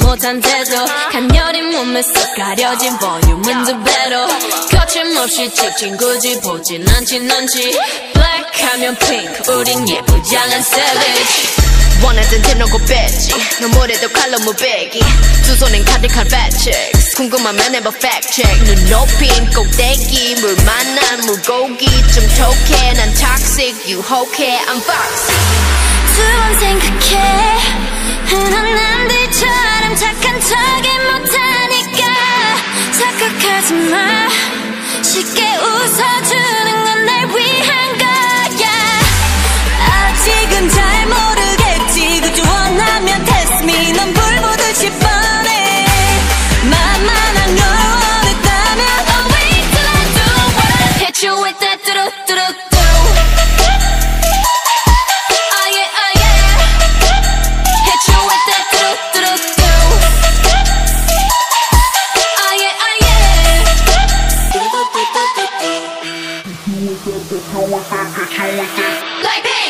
못한 태도. 간녀린 몸에 쏙 가려진 볼륨은 두 배로. 거침없이 찍힌 굳이 보진 않진 않지. Black 하면 pink 우린 예쁘장한 savage. 원하던 대놓고 뺐지. 너무래도 칼로 무배기. 두 손엔 가득한 fat checks 궁금하면 해봐 fact check. 눈 높인 꼭대기 물 만난 물고기. 좀 톡해 난 toxic 유혹해 I'm fox 두번 생각해 척이 못하 it. Like this.